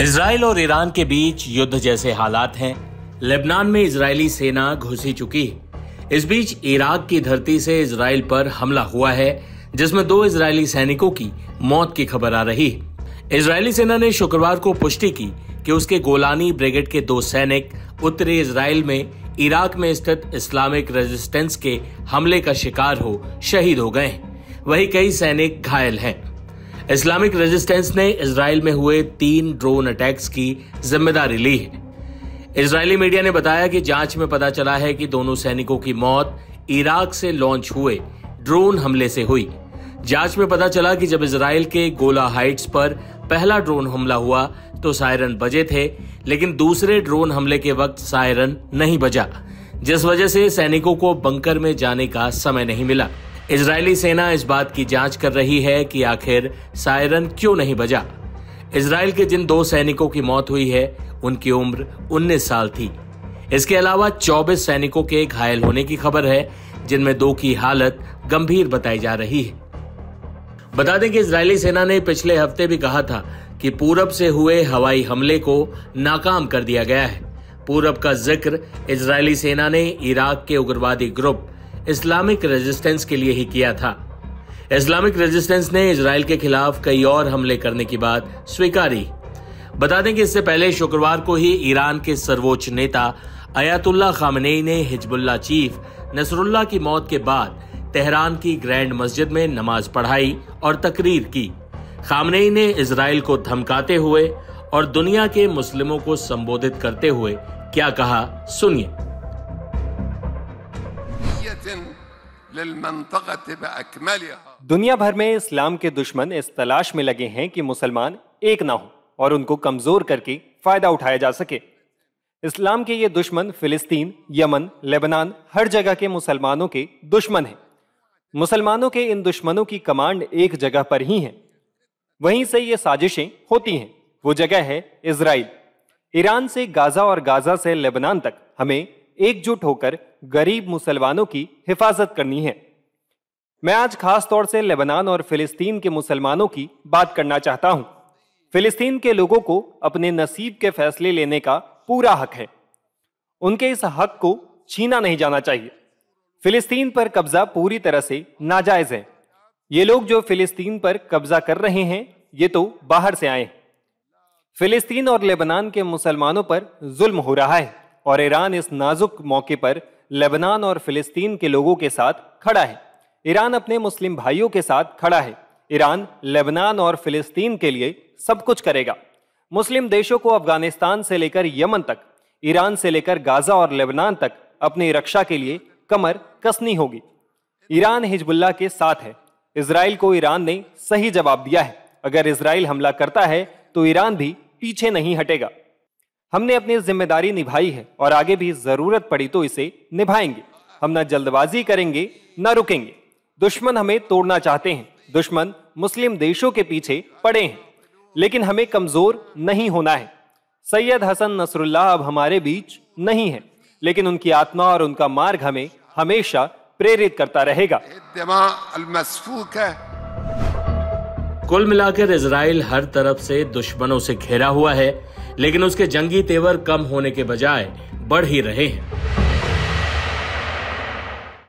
Israel और Iran के बीच युद्ध जैसे हालात हैं। लेबनान में इजरायली सेना घुसी चुकी है। इस बीच इराक की धरती से इसराइल पर हमला हुआ है, जिसमें दो इजरायली सैनिकों की मौत की खबर आ रही है। इजरायली सेना ने शुक्रवार को पुष्टि की कि उसके गोलानी ब्रिगेड के दो सैनिक उत्तरी इसराइल में इराक में स्थित इस्लामिक रेजिस्टेंस के हमले का शिकार हो शहीद हो गए वही कई सैनिक घायल हैं। इस्लामिक रेजिस्टेंस ने इसराइल में हुए तीन ड्रोन अटैक्स की ज़िम्मेदारी ली है। इसराइली मीडिया ने बताया कि जाँच में पता चला है कि दोनों सैनिकों की मौत इराक से लॉन्च हुए ड्रोन हमले से हुई। जाँच में पता चला कि जब इसराइल के गोला हाइट्स पर पहला ड्रोन हमला हुआ तो सायरन बजे थे, लेकिन दूसरे ड्रोन हमले के वक्त सायरन नहीं बजा, जिस वजह से सैनिकों को बंकर में जाने का समय नहीं मिला। इजरायली सेना इस बात की जाँच कर रही है कि आखिर सायरन क्यों नहीं बजा? इसराइल के जिन दो सैनिकों की मौत हुई है, उनकी उम्र 19 साल थी। इसके अलावा 24 सैनिकों के घायल होने की खबर है, जिनमें दो की हालत गंभीर बताई जा रही है। बता दें कि इजरायली सेना ने पिछले हफ़्ते भी कहा था कि पूरब से हुए हवाई हमले को नाकाम कर दिया गया है। पूरब का ज़िक्र इजरायली सेना ने इराक के उग्रवादी ग्रुप इस्लामिक रेजिस्टेंस के लिए ही किया था। इस्लामिक रेजिस्टेंस ने इसराइल के खिलाफ कई और हमले करने की बात स्वीकारी। बता दें कि इससे पहले शुक्रवार को ही ईरान के सर्वोच्च नेता अयातुल्ला खामनेई ने हिजबुल्ला चीफ नसरुल्ला की मौत के बाद तेहरान की ग्रैंड मस्जिद में नमाज़ पढ़ाई और तकरीर की। खामनेई ने इसराइल को धमकाते हुए और दुनिया के मुस्लिमों को संबोधित करते हुए क्या कहा, सुनिए। दुनिया भर में इस्लाम के दुश्मन इस तलाश में लगे हैं कि मुसलमान एक ना हो और उनको कमज़ोर करके फ़ायदा उठाया जा सके। इस्लाम के ये दुश्मन फिलिस्तीन, यमन, लेबनान, हर जगह के मुसलमानों के दुश्मन हैं। मुसलमानों के इन दुश्मनों की कमांड एक जगह पर ही है। वहीं से ये साजिशें होती हैं। वो जगह है इसराइल ईरान से गाजा और गाजा से लेबनान तक हमें एकजुट होकर गरीब मुसलमानों की हिफाजत करनी है। मैं आज खास तौर से लेबनान और फिलिस्तीन के मुसलमानों की बात करना चाहता हूँ। फिलिस्तीन के लोगों को अपने नसीब के फैसले लेने का पूरा हक है। उनके इस हक को छीना नहीं जाना चाहिए। फिलिस्तीन पर कब्जा पूरी तरह से नाजायज है। ये लोग जो फिलिस्तीन पर कब्जा कर रहे हैं, ये तो बाहर से आए फिलिस्तीन और लेबनान के मुसलमानों पर जुल्म हो रहा है। और ईरान इस नाजुक मौके पर लेबनान और फिलिस्तीन के लोगों के साथ खड़ा है। ईरान अपने मुस्लिम भाइयों के साथ खड़ा है। ईरान लेबनान और फिलिस्तीन के लिए सब कुछ करेगा। मुस्लिम देशों को अफ़गानिस्तान से लेकर यमन तक, ईरान से लेकर गाजा और लेबनान तक अपनी रक्षा के लिए कमर कसनी होगी। ईरान हिजबुल्ला के साथ है। इसराइल को ईरान ने सही जवाब दिया है। अगर इसराइल हमला करता है तो ईरान भी पीछे नहीं हटेगा। हमने अपनी ज़िम्मेदारी निभाई है और आगे भी ज़रूरत पड़ी तो इसे निभाएँगे। हम न जल्दबाजी करेंगे, न रुकेंगे। दुश्मन हमें तोड़ना चाहते हैं। दुश्मन मुस्लिम देशों के पीछे पड़े हैं। लेकिन हमें कमज़ोर नहीं होना है। सैयद हसन नसरुल्लाह अब हमारे बीच नहीं है, लेकिन उनकी आत्मा और उनका मार्ग हमें हमेशा प्रेरित करता रहेगा। कुल मिलाकर इसराइल हर तरफ़ से दुश्मनों से घेरा हुआ है, लेकिन उसके जंगी तेवर कम होने के बजाय बढ़ ही रहे हैं।